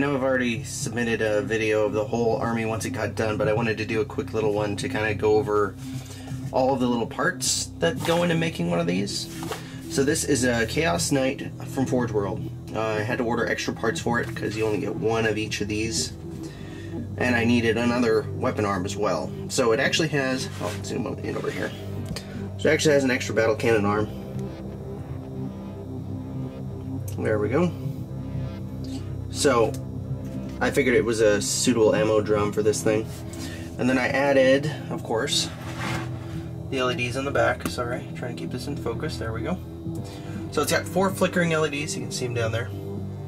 I know I've already submitted a video of the whole army once it got done, but I wanted to do a quick little one to kind of go over all of the little parts that go into making one of these. So this is a Chaos Knight from Forge World. Uh, I had to order extra parts for it because you only get one of each of these. And I needed another weapon arm as well. So it actually has, I'll zoom in over here. So it actually has an extra battle cannon arm. There we go. So I figured it was a suitable ammo drum for this thing. And then I added, of course, the LEDs on the back. Sorry, trying to keep this in focus. There we go. So it's got four flickering LEDs. You can see them down there.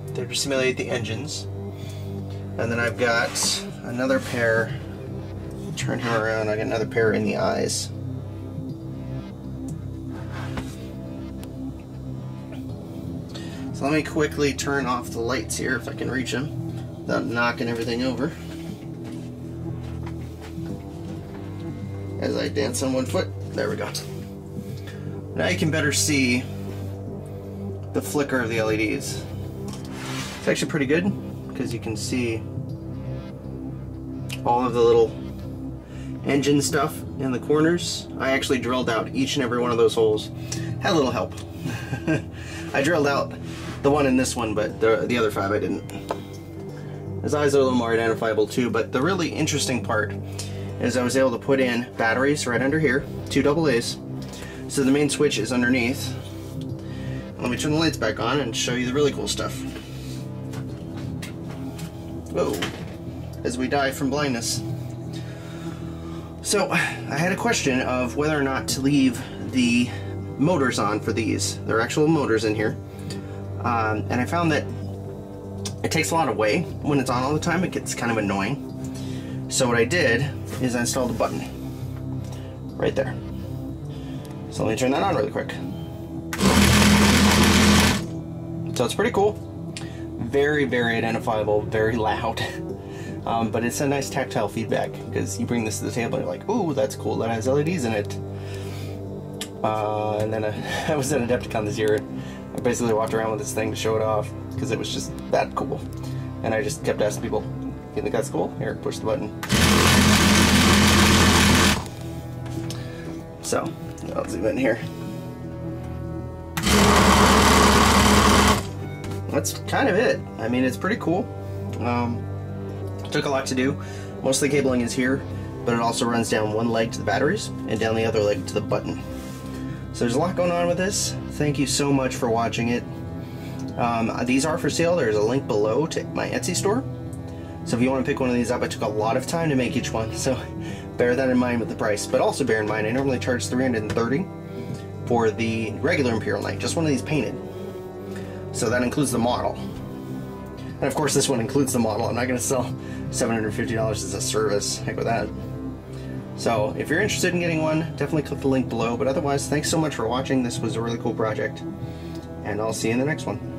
They're to simulate the engines. And then I've got another pair. Turn him around. I got another pair in the eyes. So let me quickly turn off the lights here if I can reach them without knocking everything over. As I dance on one foot, there we go. Now you can better see the flicker of the LEDs. It's actually pretty good because you can see all of the little engine stuff in the corners. I actually drilled out each and every one of those holes. Had a little help. I drilled out the one in this one, but the, the other five I didn't. His eyes are a little more identifiable too, but the really interesting part is I was able to put in batteries right under here, two double A's. So the main switch is underneath. Let me turn the lights back on and show you the really cool stuff. Whoa, as we die from blindness. So I had a question of whether or not to leave the motors on for these. There are actual motors in here. Um, and I found that it takes a lot of away when it's on all the time. It gets kind of annoying. So what I did is I installed a button right there. So let me turn that on really quick. So it's pretty cool. Very, very identifiable, very loud. Um, but it's a nice tactile feedback because you bring this to the table and you're like, ooh, that's cool, that has LEDs in it. Uh, and then uh, I was at Adepticon this year. I basically walked around with this thing to show it off because it was just that cool. And I just kept asking people, you think that's cool? Here, push the button. So, I'll zoom in here. That's kind of it. I mean, it's pretty cool. Um, took a lot to do. Most of the cabling is here, but it also runs down one leg to the batteries and down the other leg to the button. So there's a lot going on with this. Thank you so much for watching it. Um, these are for sale. There's a link below to my Etsy store. So if you want to pick one of these up, I took a lot of time to make each one. So bear that in mind with the price. But also bear in mind, I normally charge 330 for the regular Imperial Knight, just one of these painted. So that includes the model. And of course this one includes the model. I'm not going to sell $750 as a service. Heck with that. So if you're interested in getting one, definitely click the link below. But otherwise, thanks so much for watching. This was a really cool project. And I'll see you in the next one.